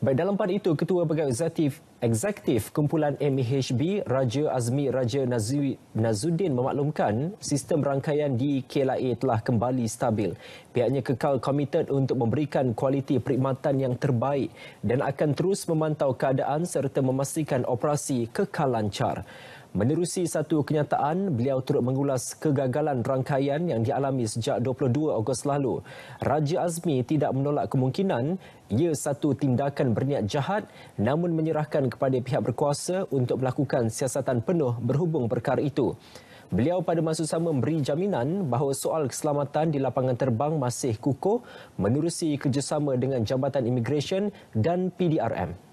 Baik dalam pada itu, Ketua Pegawai Eksekutif, Eksekutif Kumpulan MEHB Raja Azmi Raja Nazuddin memaklumkan sistem rangkaian di KLIA telah kembali stabil. Pihaknya kekal komited untuk memberikan kualiti perkhidmatan yang terbaik dan akan terus memantau keadaan serta memastikan operasi kekal lancar. Menerusi satu kenyataan, beliau turut mengulas kegagalan rangkaian yang dialami sejak 22 Ogos lalu. Raja Azmi tidak menolak kemungkinan ia satu tindakan berniat jahat namun menyerahkan kepada pihak berkuasa untuk melakukan siasatan penuh berhubung perkara itu. Beliau pada masa sama memberi jaminan bahawa soal keselamatan di lapangan terbang masih kukuh menerusi kerjasama dengan Jabatan Immigration dan PDRM.